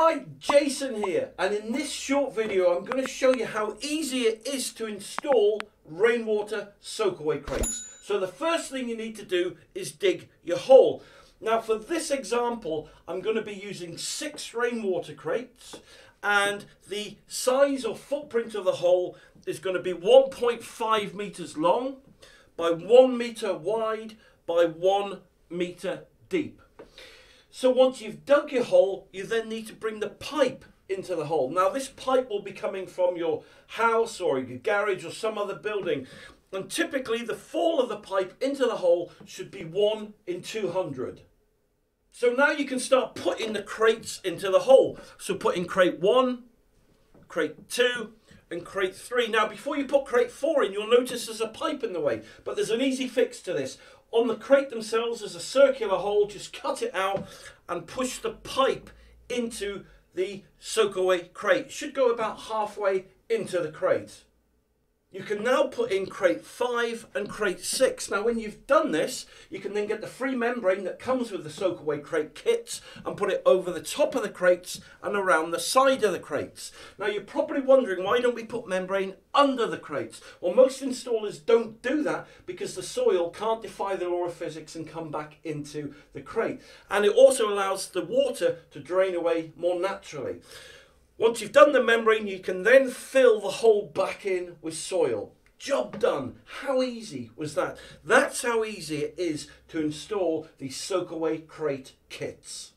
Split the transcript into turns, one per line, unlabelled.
Hi, Jason here, and in this short video I'm going to show you how easy it is to install rainwater soakaway crates. So the first thing you need to do is dig your hole. Now for this example I'm going to be using six rainwater crates and the size or footprint of the hole is going to be 1.5 meters long by 1 meter wide by 1 meter deep. So once you've dug your hole, you then need to bring the pipe into the hole. Now this pipe will be coming from your house or your garage or some other building. And typically the fall of the pipe into the hole should be 1 in 200. So now you can start putting the crates into the hole. So put in crate 1, crate 2, and crate 3. Now before you put crate 4 in, you'll notice there's a pipe in the way. But there's an easy fix to this. On the crate themselves, there's a circular hole. Just cut it out and push the pipe into the soakaway crate. Should go about halfway into the crate. You can now put in crate 5 and crate 6. Now when you've done this, you can then get the free membrane that comes with the soakaway crate kits and put it over the top of the crates and around the side of the crates. Now you're probably wondering why don't we put membrane under the crates? Well most installers don't do that because the soil can't defy the law of physics and come back into the crate. And it also allows the water to drain away more naturally. Once you've done the membrane, you can then fill the hole back in with soil. Job done. How easy was that? That's how easy it is to install these soakaway crate kits.